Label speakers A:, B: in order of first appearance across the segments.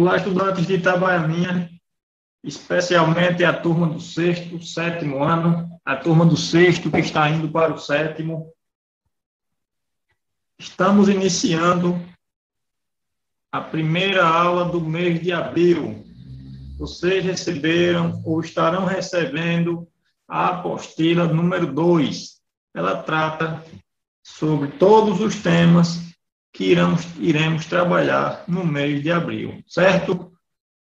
A: Olá, estudantes de Itabaianinha, especialmente a turma do sexto, sétimo ano, a turma do sexto que está indo para o sétimo. Estamos iniciando a primeira aula do mês de abril. Vocês receberam ou estarão recebendo a apostila número 2. Ela trata sobre todos os temas que iremos, iremos trabalhar no mês de abril, certo?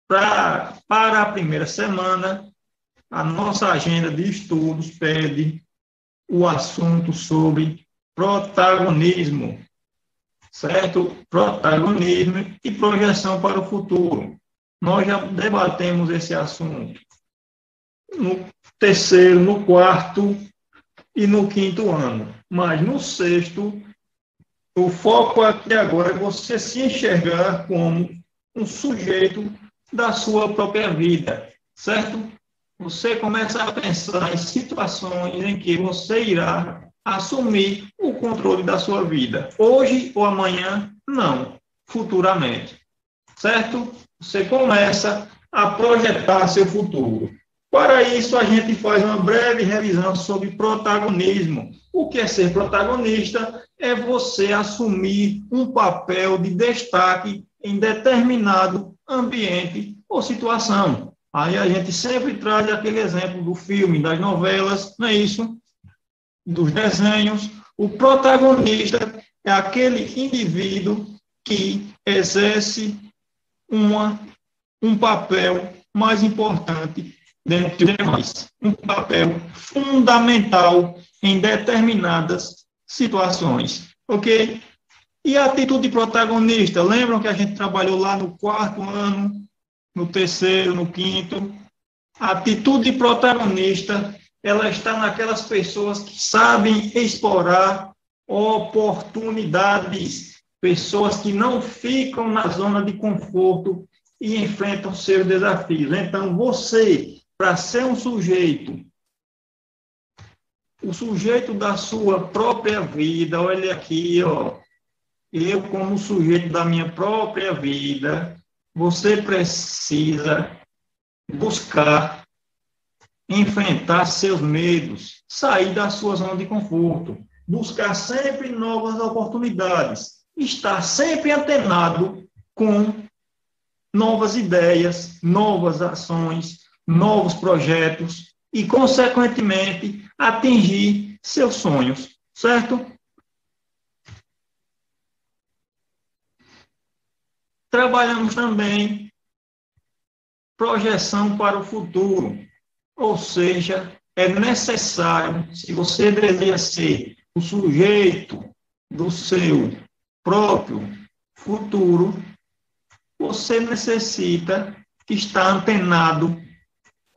A: Pra, para a primeira semana, a nossa agenda de estudos pede o assunto sobre protagonismo, certo? Protagonismo e projeção para o futuro. Nós já debatemos esse assunto no terceiro, no quarto e no quinto ano. Mas no sexto, o foco aqui agora é você se enxergar como um sujeito da sua própria vida, certo? Você começa a pensar em situações em que você irá assumir o controle da sua vida. Hoje ou amanhã, não. Futuramente. Certo? Você começa a projetar seu futuro. Para isso, a gente faz uma breve revisão sobre protagonismo. O que é ser protagonista? É você assumir um papel de destaque em determinado ambiente ou situação. Aí a gente sempre traz aquele exemplo do filme, das novelas, não é isso? Dos desenhos. O protagonista é aquele indivíduo que exerce uma, um papel mais importante dentre os demais, um papel fundamental em determinadas situações, ok? E a atitude protagonista, lembram que a gente trabalhou lá no quarto ano, no terceiro, no quinto? A atitude protagonista, ela está naquelas pessoas que sabem explorar oportunidades, pessoas que não ficam na zona de conforto e enfrentam seus desafios. Então, você para ser um sujeito, o sujeito da sua própria vida, olha aqui, ó, eu como sujeito da minha própria vida, você precisa buscar enfrentar seus medos, sair da sua zona de conforto, buscar sempre novas oportunidades, estar sempre antenado com novas ideias, novas ações, novos projetos e, consequentemente, atingir seus sonhos, certo? Trabalhamos também projeção para o futuro, ou seja, é necessário, se você deseja ser o sujeito do seu próprio futuro, você necessita estar antenado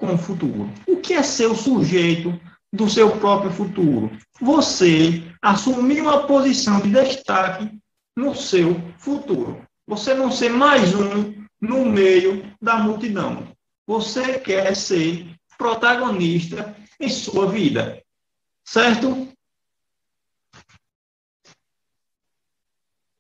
A: com o futuro. O que é ser o sujeito do seu próprio futuro? Você assumir uma posição de destaque no seu futuro. Você não ser mais um no meio da multidão. Você quer ser protagonista em sua vida. Certo?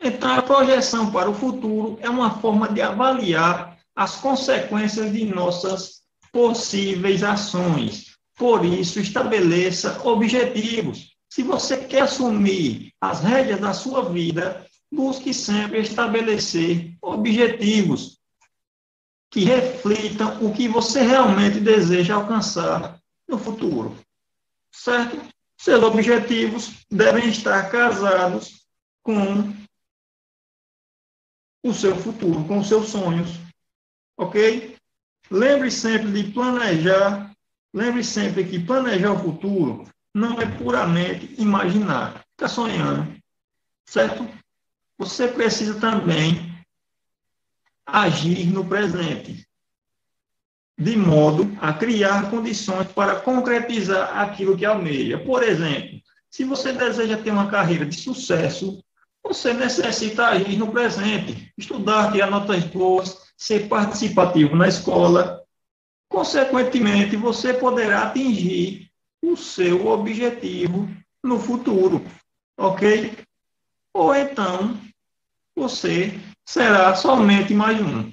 A: Então, a projeção para o futuro é uma forma de avaliar as consequências de nossas possíveis ações. Por isso, estabeleça objetivos. Se você quer assumir as rédeas da sua vida, busque sempre estabelecer objetivos que reflitam o que você realmente deseja alcançar no futuro. Certo? Seus objetivos devem estar casados com o seu futuro, com os seus sonhos. Ok? Lembre sempre de planejar, lembre sempre que planejar o futuro não é puramente imaginar, ficar sonhando, certo? Você precisa também agir no presente, de modo a criar condições para concretizar aquilo que almeja. Por exemplo, se você deseja ter uma carreira de sucesso, você necessita agir no presente, estudar, tirar notas boas, ser participativo na escola. Consequentemente, você poderá atingir o seu objetivo no futuro, ok? Ou então, você será somente mais um.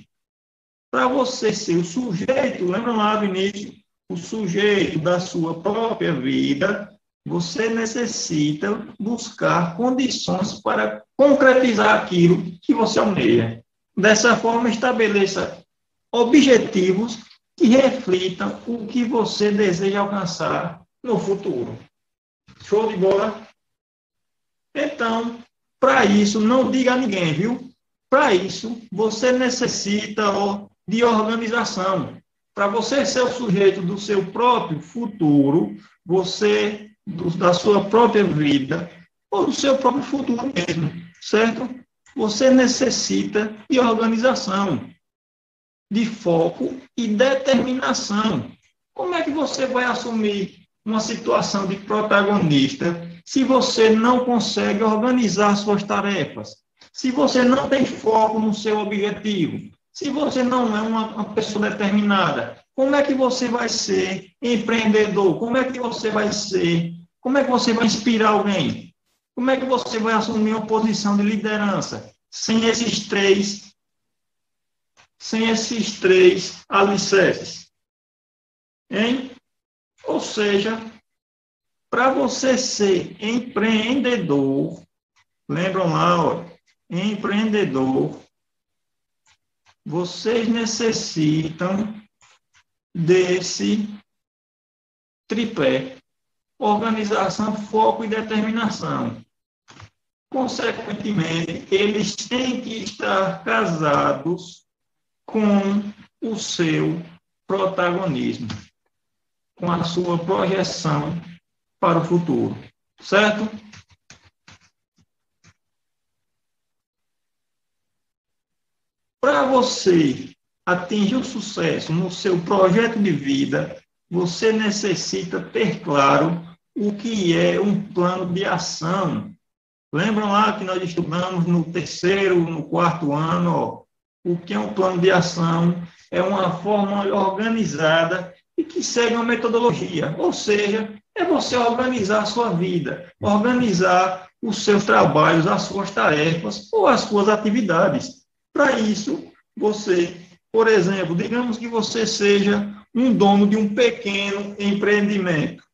A: para você ser o sujeito, lembra lá do início, o sujeito da sua própria vida, você necessita buscar condições para concretizar aquilo que você almeja. Dessa forma, estabeleça objetivos que reflitam o que você deseja alcançar no futuro. Show de bola? Então, para isso, não diga a ninguém, viu? Para isso, você necessita ó, de organização. Para você ser o sujeito do seu próprio futuro, você, do, da sua própria vida, ou do seu próprio futuro mesmo, certo? Você necessita de organização, de foco e determinação. Como é que você vai assumir uma situação de protagonista se você não consegue organizar suas tarefas? Se você não tem foco no seu objetivo? Se você não é uma, uma pessoa determinada? Como é que você vai ser empreendedor? Como é que você vai ser? Como é que você vai inspirar alguém? Como é que você vai assumir uma posição de liderança sem esses três, sem esses três alicerces? Hein? Ou seja, para você ser empreendedor, lembram lá, ó, empreendedor, vocês necessitam desse tripé: organização, foco e determinação. Consequentemente, eles têm que estar casados com o seu protagonismo, com a sua projeção para o futuro. Certo? Para você atingir o sucesso no seu projeto de vida, você necessita ter claro o que é um plano de ação Lembram lá que nós estudamos no terceiro, no quarto ano, ó, o que é um plano de ação? É uma forma organizada e que segue uma metodologia, ou seja, é você organizar a sua vida, organizar os seus trabalhos, as suas tarefas ou as suas atividades. Para isso, você, por exemplo, digamos que você seja um dono de um pequeno empreendimento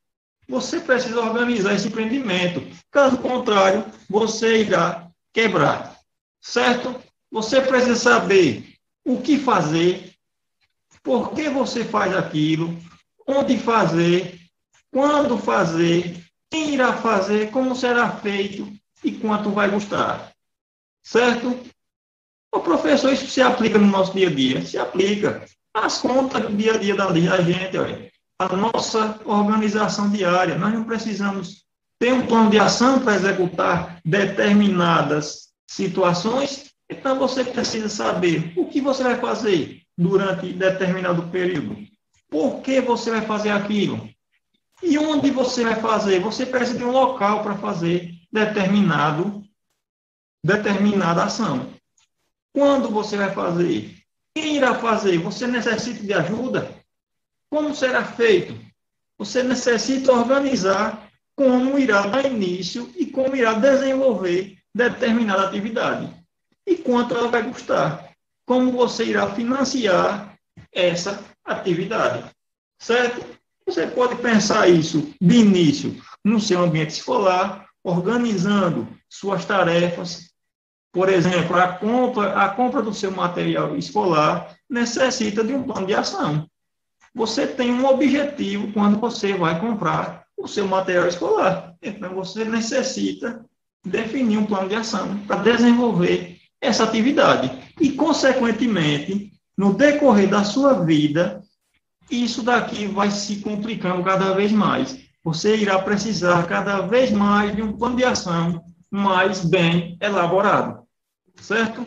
A: você precisa organizar esse empreendimento. Caso contrário, você irá quebrar. Certo? Você precisa saber o que fazer, por que você faz aquilo, onde fazer, quando fazer, quem irá fazer, como será feito e quanto vai custar. Certo? O professor, isso se aplica no nosso dia a dia? Se aplica. As contas do dia a dia da gente, olha a nossa organização diária. Nós não precisamos ter um plano de ação para executar determinadas situações. Então, você precisa saber o que você vai fazer durante determinado período. Por que você vai fazer aquilo? E onde você vai fazer? Você precisa de um local para fazer determinado, determinada ação. Quando você vai fazer? Quem irá fazer? Você necessita de ajuda? Como será feito? Você necessita organizar como irá dar início e como irá desenvolver determinada atividade. E quanto ela vai custar. Como você irá financiar essa atividade. Certo? Você pode pensar isso de início no seu ambiente escolar, organizando suas tarefas. Por exemplo, a compra, a compra do seu material escolar necessita de um plano de ação você tem um objetivo quando você vai comprar o seu material escolar. Então, você necessita definir um plano de ação para desenvolver essa atividade. E, consequentemente, no decorrer da sua vida, isso daqui vai se complicando cada vez mais. Você irá precisar cada vez mais de um plano de ação mais bem elaborado. Certo?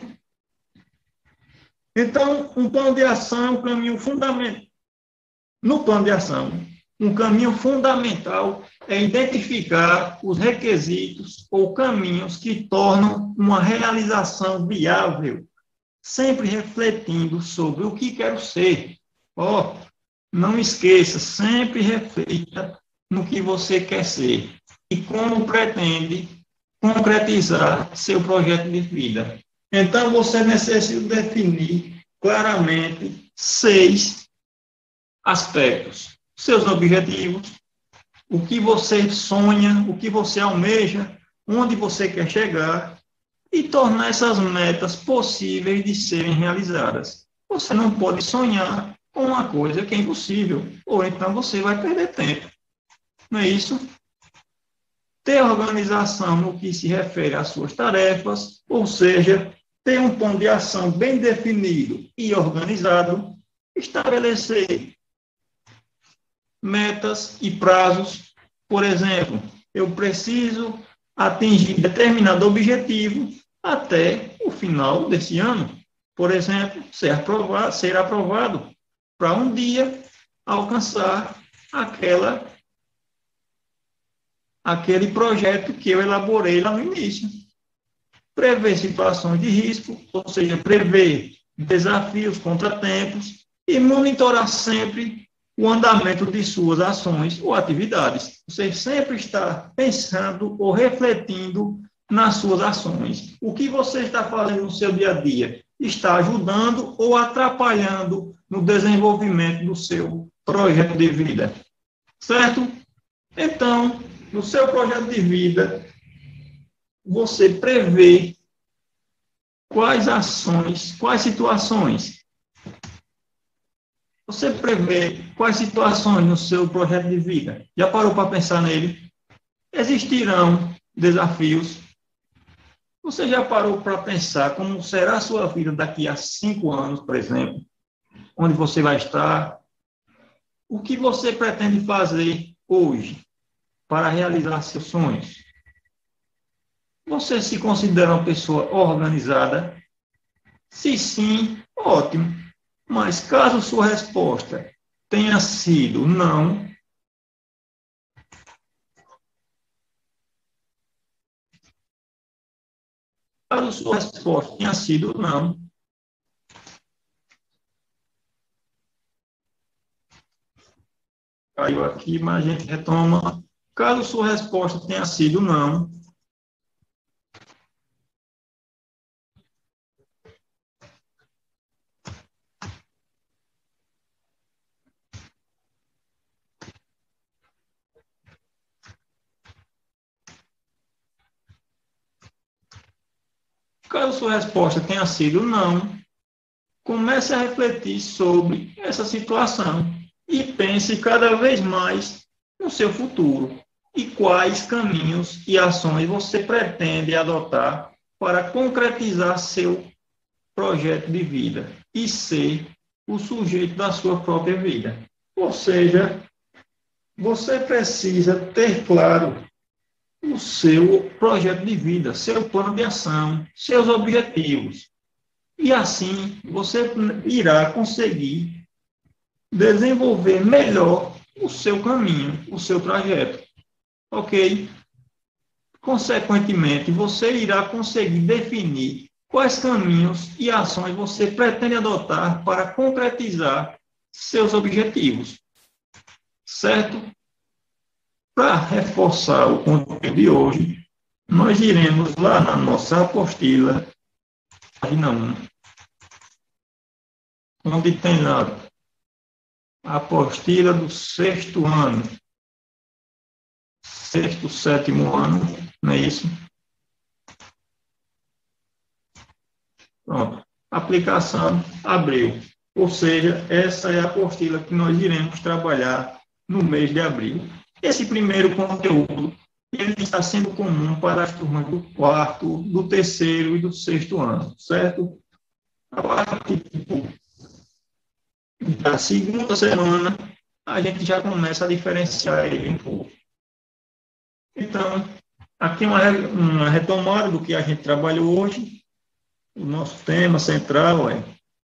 A: Então, um plano de ação é um caminho fundamental no plano de ação, um caminho fundamental é identificar os requisitos ou caminhos que tornam uma realização viável, sempre refletindo sobre o que quero ser. Ó, oh, não esqueça, sempre reflita no que você quer ser e como pretende concretizar seu projeto de vida. Então, você necessita definir claramente seis aspectos: seus objetivos, o que você sonha, o que você almeja, onde você quer chegar e tornar essas metas possíveis de serem realizadas. Você não pode sonhar com uma coisa que é impossível, ou então você vai perder tempo. Não é isso? Ter organização no que se refere às suas tarefas, ou seja, ter um plano de ação bem definido e organizado, estabelecer metas e prazos. Por exemplo, eu preciso atingir determinado objetivo até o final desse ano. Por exemplo, ser aprovado, ser aprovado para um dia alcançar aquela aquele projeto que eu elaborei lá no início. Prever situações de risco, ou seja, prever desafios, contratempos e monitorar sempre o andamento de suas ações ou atividades. Você sempre está pensando ou refletindo nas suas ações. O que você está fazendo no seu dia a dia está ajudando ou atrapalhando no desenvolvimento do seu projeto de vida. Certo? Então, no seu projeto de vida, você prevê quais ações, quais situações você prevê quais situações no seu projeto de vida? Já parou para pensar nele? Existirão desafios. Você já parou para pensar como será a sua vida daqui a cinco anos, por exemplo? Onde você vai estar? O que você pretende fazer hoje para realizar seus sonhos? Você se considera uma pessoa organizada? Se sim, ótimo. Mas caso sua resposta tenha sido não, caso sua resposta tenha sido não, caiu aqui, mas a gente retoma. Caso sua resposta tenha sido não, Caso sua resposta tenha sido não, comece a refletir sobre essa situação e pense cada vez mais no seu futuro e quais caminhos e ações você pretende adotar para concretizar seu projeto de vida e ser o sujeito da sua própria vida. Ou seja, você precisa ter claro o seu projeto de vida, seu plano de ação, seus objetivos. E assim você irá conseguir desenvolver melhor o seu caminho, o seu trajeto. Ok? Consequentemente, você irá conseguir definir quais caminhos e ações você pretende adotar para concretizar seus objetivos. Certo? Para reforçar o conteúdo de hoje, nós iremos lá na nossa apostila, página 1, onde tem lá a apostila do sexto ano, sexto, sétimo ano, não é isso? Pronto. Aplicação abriu. Ou seja, essa é a apostila que nós iremos trabalhar no mês de abril. Esse primeiro conteúdo ele está sendo comum para as turmas do quarto, do terceiro e do sexto ano, certo? A partir da segunda semana, a gente já começa a diferenciar ele um pouco. Então, aqui uma, uma retomada do que a gente trabalhou hoje. O nosso tema central é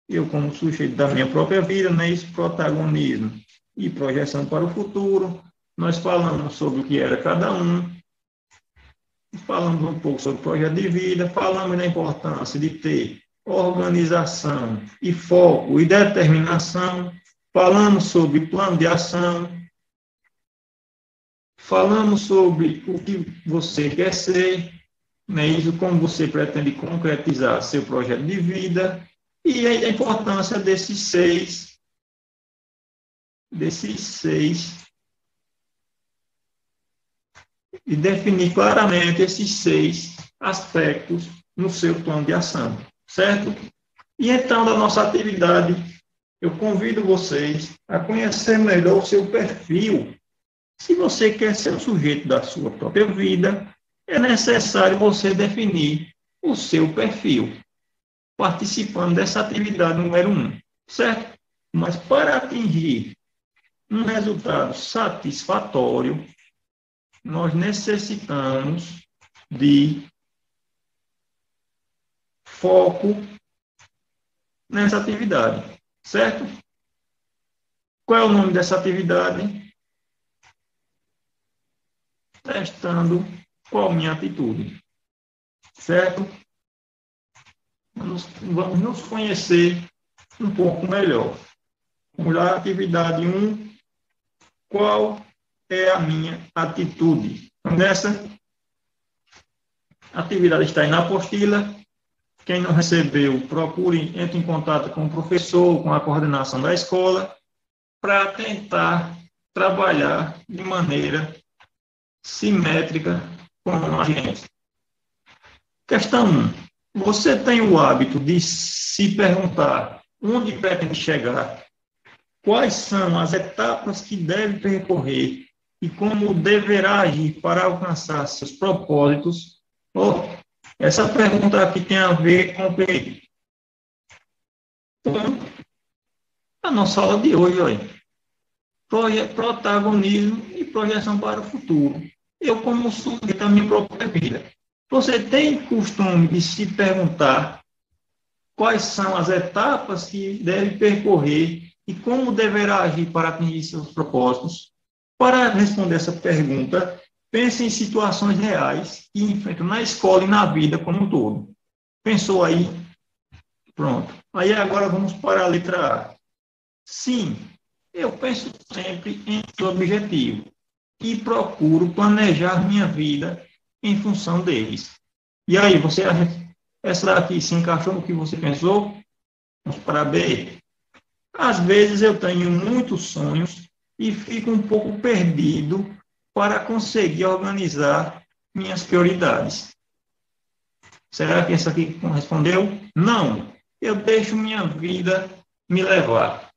A: eu como sujeito da minha própria vida, né, esse protagonismo e projeção para o futuro, nós falamos sobre o que era cada um, falamos um pouco sobre o projeto de vida, falamos da importância de ter organização e foco e determinação, falamos sobre plano de ação, falamos sobre o que você quer ser, né, isso como você pretende concretizar seu projeto de vida, E a importância desses seis, desses seis, e definir claramente esses seis aspectos no seu plano de ação, certo? E então, da nossa atividade, eu convido vocês a conhecer melhor o seu perfil. Se você quer ser o sujeito da sua própria vida, é necessário você definir o seu perfil, participando dessa atividade número um, certo? Mas para atingir um resultado satisfatório, nós necessitamos de foco nessa atividade, certo? Qual é o nome dessa atividade? Testando qual minha atitude, certo? Vamos, vamos nos conhecer um pouco melhor. Vamos lá, atividade 1. Um, qual é a minha atitude? Nessa atividade está aí na apostila. Quem não recebeu, procure, entre em contato com o professor, com a coordenação da escola, para tentar trabalhar de maneira simétrica com a gente. Questão 1. Você tem o hábito de se perguntar onde pretende chegar, quais são as etapas que deve percorrer e como deverá agir para alcançar seus propósitos? Oh, essa pergunta aqui tem a ver com o que? Com a nossa aula de hoje, olha. Protagonismo e projeção para o futuro. Eu, como sujeito da minha própria vida, você tem costume de se perguntar quais são as etapas que deve percorrer e como deverá agir para atingir seus propósitos? Para responder essa pergunta, pense em situações reais que enfrentam na escola e na vida como um todo. Pensou aí? Pronto. Aí agora vamos para a letra A. Sim, eu penso sempre em objetivo e procuro planejar minha vida em função deles. E aí, você essa daqui se encaixou no que você pensou? Vamos para B. Às vezes eu tenho muitos sonhos e fico um pouco perdido para conseguir organizar minhas prioridades. Será que essa aqui respondeu? Não. Eu deixo minha vida me levar.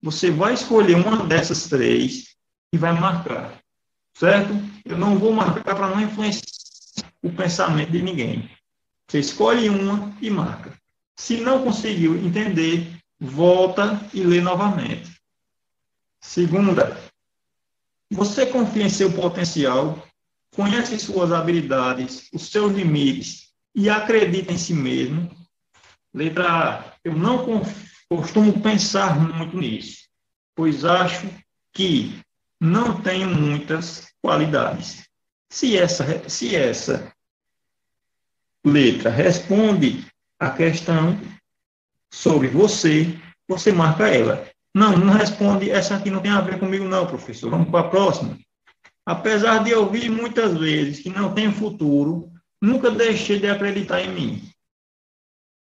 A: Você vai escolher uma dessas três e vai marcar certo? Eu não vou marcar para não influenciar o pensamento de ninguém. Você escolhe uma e marca. Se não conseguiu entender, volta e lê novamente. Segunda, você confia em seu potencial, conhece suas habilidades, os seus limites e acredita em si mesmo. Letra A, eu não costumo pensar muito nisso, pois acho que não tenho muitas qualidades. Se essa, se essa letra responde a questão sobre você, você marca ela. Não, não responde, essa aqui não tem a ver comigo, não, professor. Vamos para a próxima. Apesar de ouvir muitas vezes que não tem futuro, nunca deixei de acreditar em mim.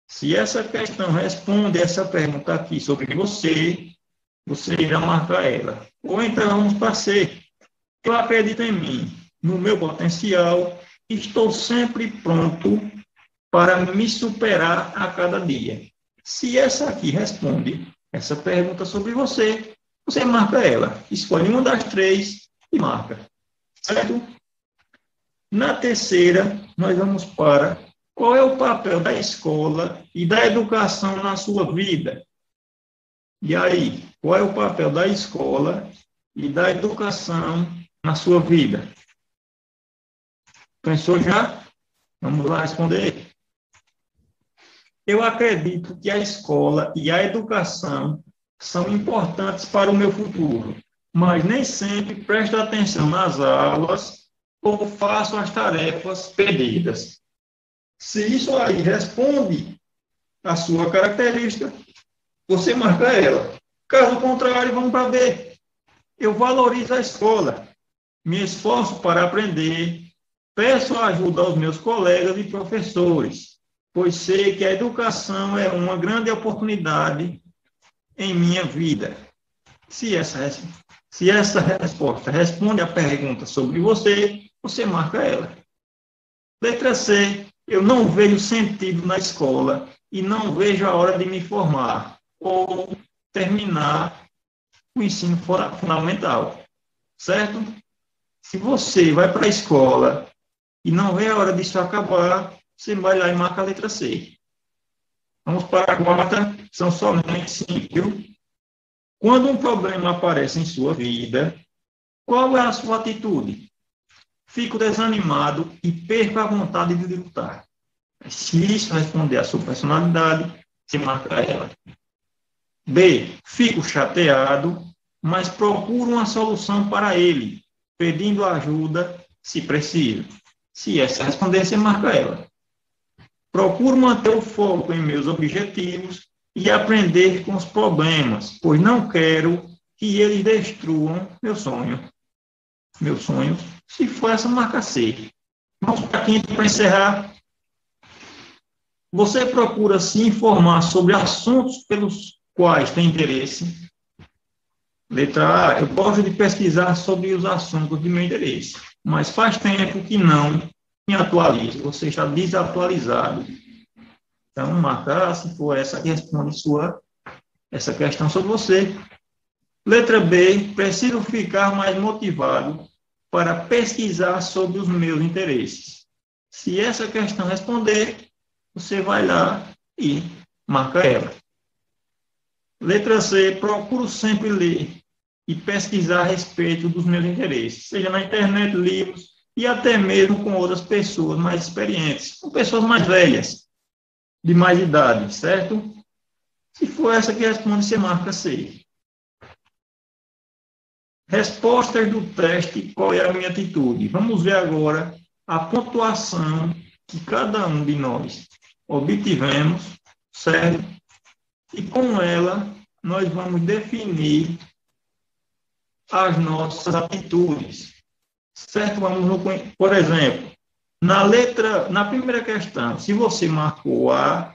A: Se essa questão responde essa pergunta aqui sobre você, você irá marcar ela. Ou então vamos para C. Eu acredito em mim, no meu potencial, estou sempre pronto para me superar a cada dia. Se essa aqui responde essa pergunta sobre você, você marca ela. Escolhe uma das três e marca. Certo? Na terceira, nós vamos para qual é o papel da escola e da educação na sua vida. E aí, qual é o papel da escola e da educação na sua vida? Pensou já? Vamos lá responder. Eu acredito que a escola e a educação são importantes para o meu futuro, mas nem sempre presto atenção nas aulas ou faço as tarefas pedidas. Se isso aí responde a sua característica, você marca ela. Caso contrário, vamos para B. Eu valorizo a escola, me esforço para aprender, peço ajuda aos meus colegas e professores, pois sei que a educação é uma grande oportunidade em minha vida. Se essa, se essa resposta responde à pergunta sobre você, você marca ela. Letra C. Eu não vejo sentido na escola e não vejo a hora de me formar ou terminar o ensino fundamental. Certo? Se você vai para a escola e não vê a hora disso acabar, você vai lá e marca a letra C. Vamos para a quarta, são somente cinco. Quando um problema aparece em sua vida, qual é a sua atitude? Fico desanimado e perco a vontade de lutar. Se isso responder à sua personalidade, você marca ela. B. Fico chateado, mas procuro uma solução para ele, pedindo ajuda se preciso. Se essa responder, você marca ela. Procuro manter o foco em meus objetivos e aprender com os problemas, pois não quero que eles destruam meu sonho. Meus sonhos, se for essa marca C. Vamos para a quinta para encerrar. Você procura se informar sobre assuntos pelos quais tem interesse. Letra A, eu gosto de pesquisar sobre os assuntos de meu interesse, mas faz tempo que não me atualizo. Você está desatualizado. Então, marcar se for essa que responde sua, essa questão sobre você. Letra B, preciso ficar mais motivado para pesquisar sobre os meus interesses. Se essa questão responder, você vai lá e marca ela. Letra C, procuro sempre ler e pesquisar a respeito dos meus interesses, seja na internet, livros e até mesmo com outras pessoas mais experientes, com pessoas mais velhas de mais idade, certo? Se for essa que responde, você marca C. Respostas do teste, qual é a minha atitude? Vamos ver agora a pontuação que cada um de nós obtivemos, certo? E com ela, nós vamos definir as nossas atitudes, certo? Vamos, no, por exemplo, na letra, na primeira questão, se você marcou A,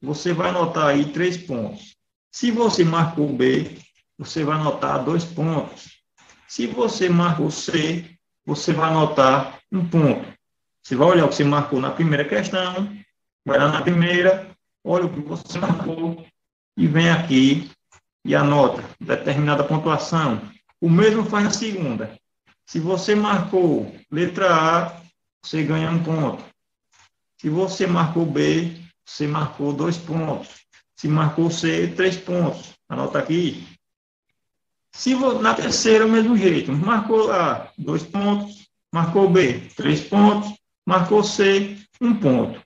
A: você vai anotar aí três pontos. Se você marcou B, você vai anotar dois pontos. Se você marcou C, você vai anotar um ponto. Você vai olhar o que você marcou na primeira questão, vai lá na primeira, olha o que você marcou e vem aqui e anota determinada pontuação. O mesmo faz na segunda. Se você marcou letra A, você ganha um ponto. Se você marcou B, você marcou dois pontos. Se marcou C, três pontos. Anota aqui. Se na terceira, o mesmo jeito. Marcou A, dois pontos. Marcou B, três pontos. Marcou C, um ponto.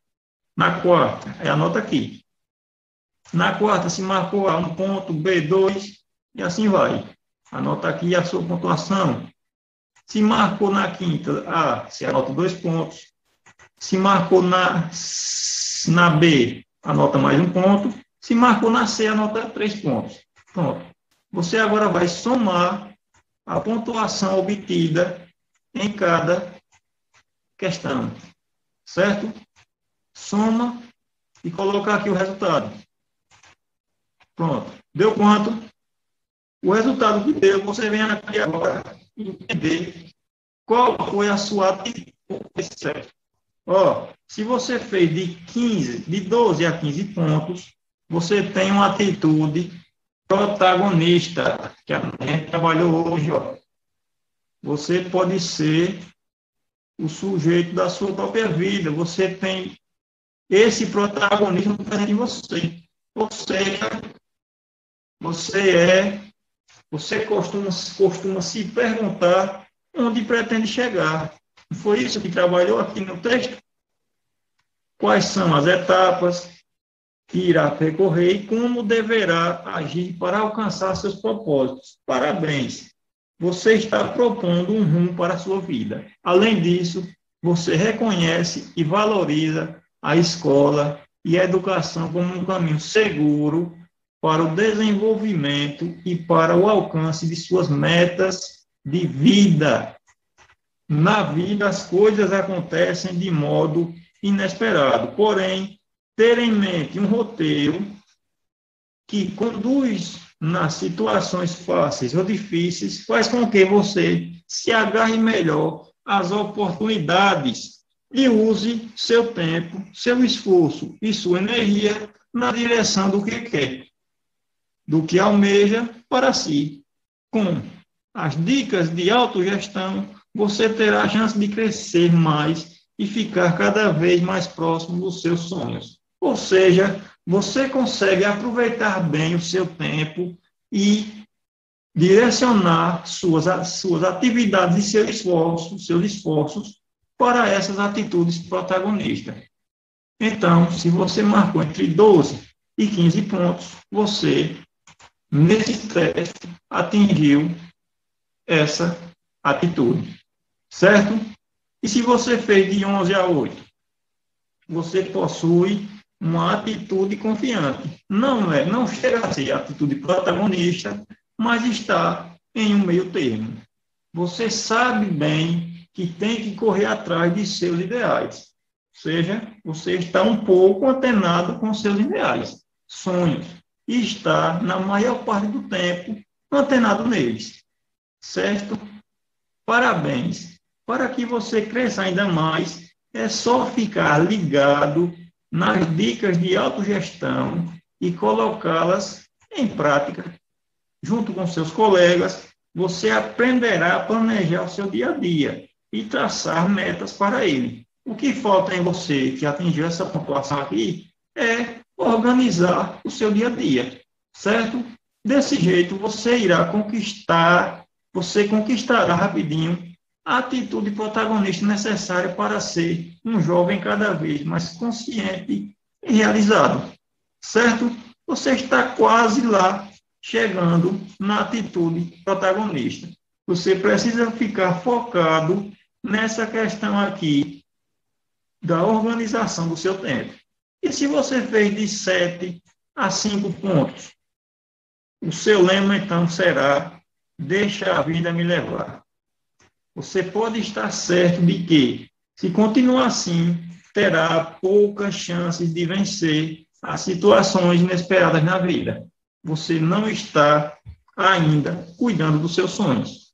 A: Na quarta, é anota aqui. Na quarta, se marcou A, um ponto, B, dois, e assim vai. Anota aqui a sua pontuação. Se marcou na quinta, A, se anota dois pontos. Se marcou na, na B, anota mais um ponto. Se marcou na C, anota três pontos. Pronto. Você agora vai somar a pontuação obtida em cada questão. Certo? Soma e colocar aqui o resultado. Pronto. Deu quanto? O resultado que deu, você vem aqui agora entender qual foi a sua atitude. Ó, se você fez de 15, de 12 a 15 pontos, você tem uma atitude protagonista, que a gente trabalhou hoje, ó. Você pode ser o sujeito da sua própria vida. Você tem esse protagonismo presente em você. Ou seja, você é você costuma, costuma se perguntar onde pretende chegar. Foi isso que trabalhou aqui no texto? Quais são as etapas que irá percorrer e como deverá agir para alcançar seus propósitos? Parabéns! Você está propondo um rumo para a sua vida. Além disso, você reconhece e valoriza a escola e a educação como um caminho seguro para o desenvolvimento e para o alcance de suas metas de vida. Na vida, as coisas acontecem de modo inesperado, porém, ter em mente um roteiro que conduz nas situações fáceis ou difíceis, faz com que você se agarre melhor às oportunidades e use seu tempo, seu esforço e sua energia na direção do que quer, do que almeja para si. Com as dicas de autogestão, você terá a chance de crescer mais e ficar cada vez mais próximo dos seus sonhos. Ou seja, você consegue aproveitar bem o seu tempo e direcionar suas, suas atividades e seus esforços, seus esforços para essas atitudes protagonistas. Então, se você marcou entre 12 e 15 pontos, você, nesse teste, atingiu essa atitude. Certo? E se você fez de 11 a 8, você possui uma atitude confiante. Não é, não chega a ser atitude protagonista, mas está em um meio termo. Você sabe bem que tem que correr atrás de seus ideais. Ou seja, você está um pouco antenado com seus ideais, sonhos, e está, na maior parte do tempo, antenado neles. Certo? Parabéns. Para que você cresça ainda mais, é só ficar ligado nas dicas de autogestão e colocá-las em prática. Junto com seus colegas, você aprenderá a planejar o seu dia a dia e traçar metas para ele. O que falta em você que atingiu essa pontuação aqui é organizar o seu dia a dia, certo? Desse jeito você irá conquistar, você conquistará rapidinho a atitude protagonista necessária para ser um jovem cada vez mais consciente e realizado. Certo? Você está quase lá, chegando na atitude protagonista. Você precisa ficar focado nessa questão aqui da organização do seu tempo. E se você fez de sete a cinco pontos, o seu lema então será: deixa a vida me levar você pode estar certo de que, se continuar assim, terá poucas chances de vencer as situações inesperadas na vida. Você não está ainda cuidando dos seus sonhos,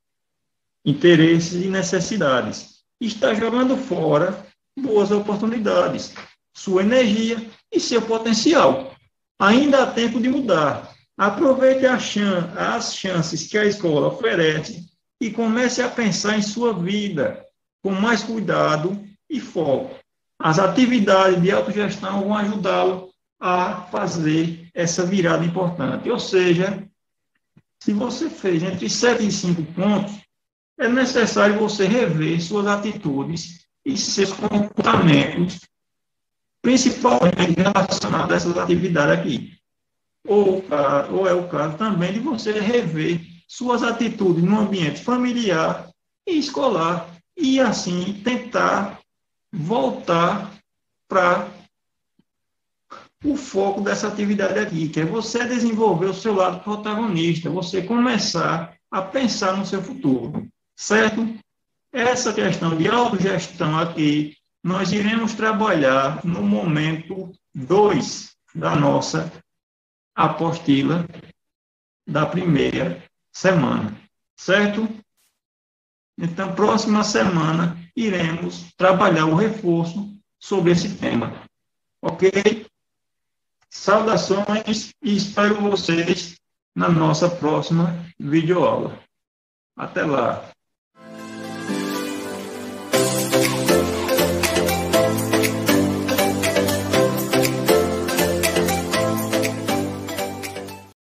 A: interesses e necessidades. Está jogando fora boas oportunidades, sua energia e seu potencial. Ainda há tempo de mudar. Aproveite as chances que a escola oferece e comece a pensar em sua vida com mais cuidado e foco. As atividades de autogestão vão ajudá-lo a fazer essa virada importante. Ou seja, se você fez entre 7 e 5 pontos, é necessário você rever suas atitudes e seus comportamentos, principalmente relacionados a essas atividades aqui. Ou, ou é o caso também de você rever suas atitudes no ambiente familiar e escolar e assim tentar voltar para o foco dessa atividade aqui, que é você desenvolver o seu lado protagonista, você começar a pensar no seu futuro, certo? Essa questão de autogestão aqui, nós iremos trabalhar no momento 2 da nossa apostila da primeira semana, certo? Então, próxima semana, iremos trabalhar o reforço sobre esse tema. Ok? Saudações e espero vocês na nossa próxima videoaula. Até lá!